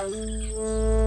Thank ừ. you.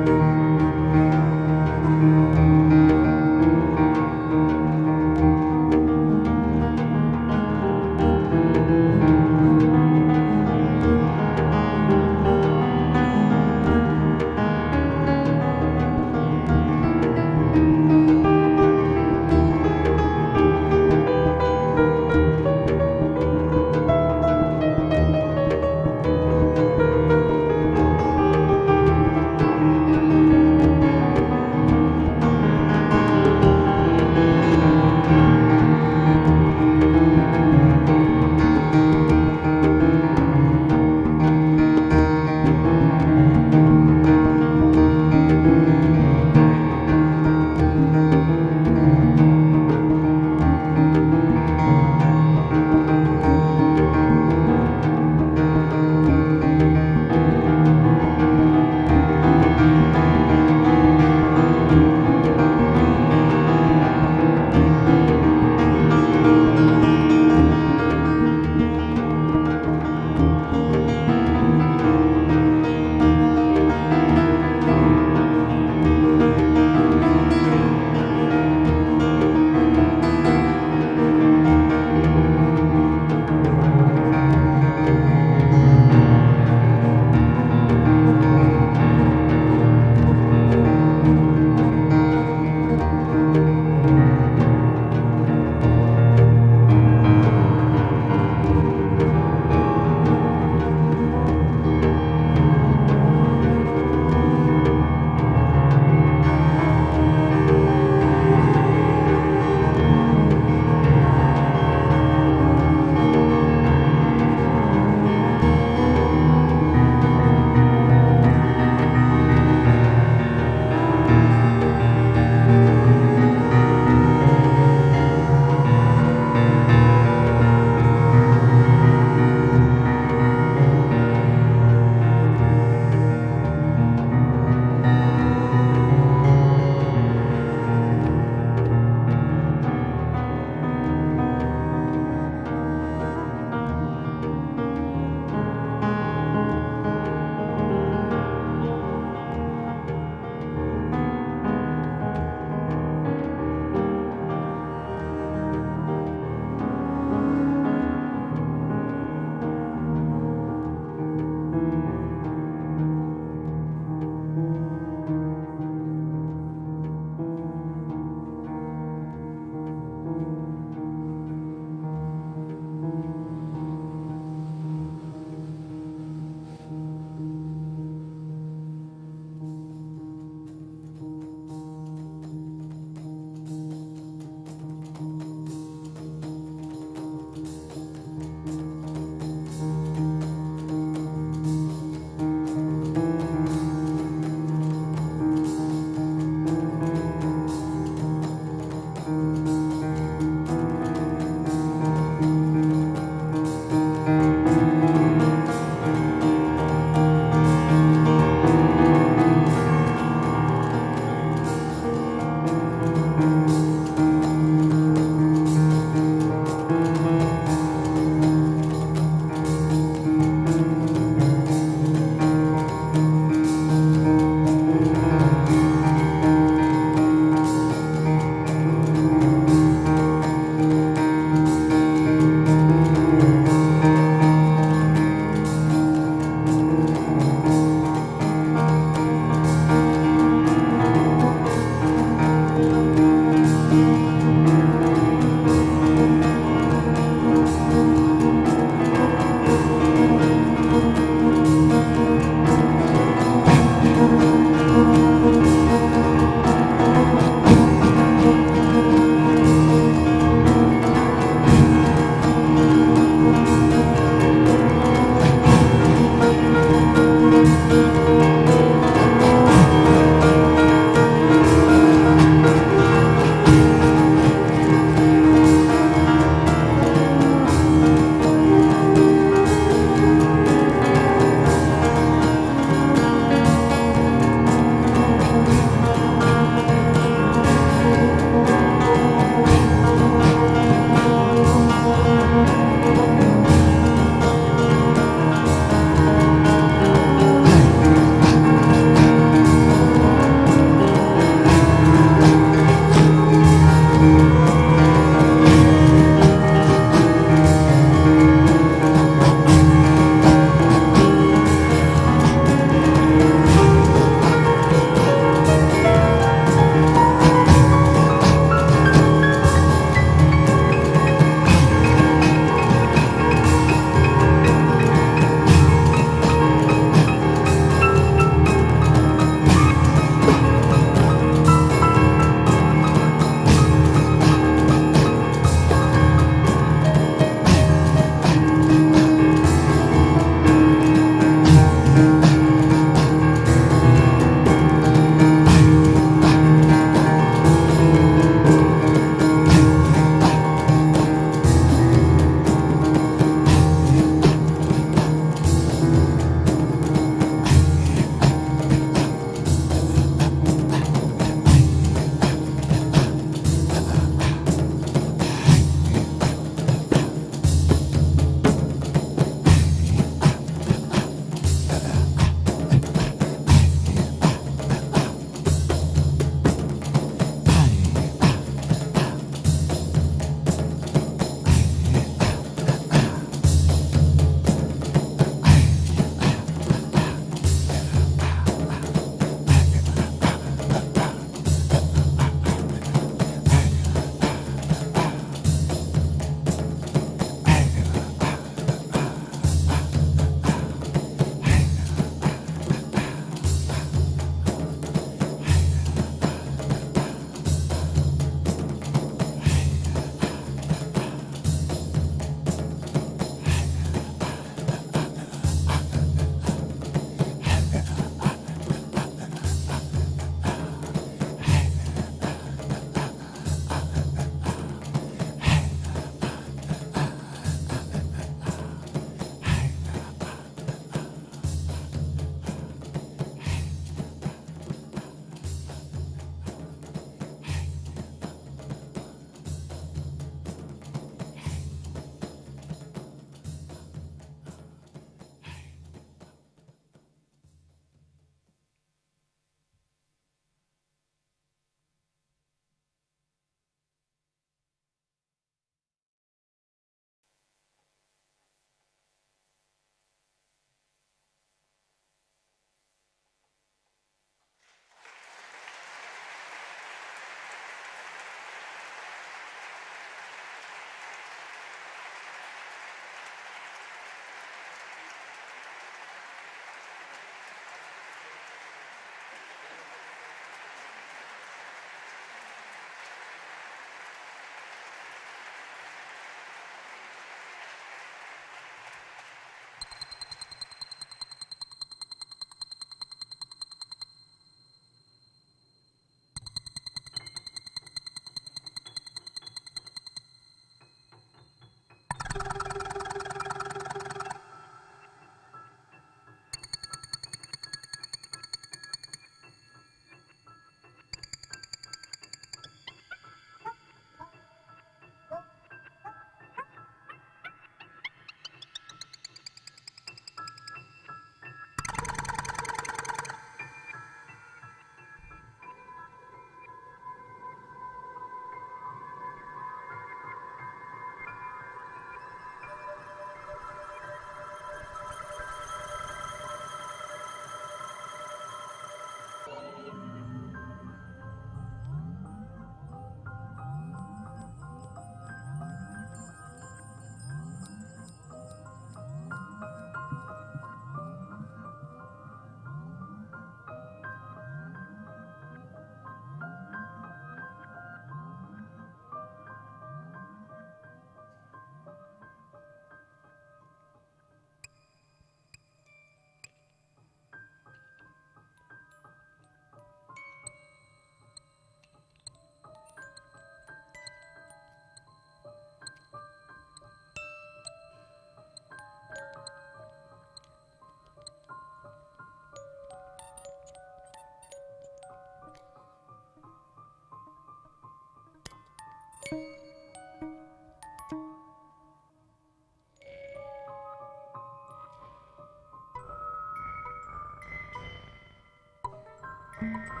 Thank you.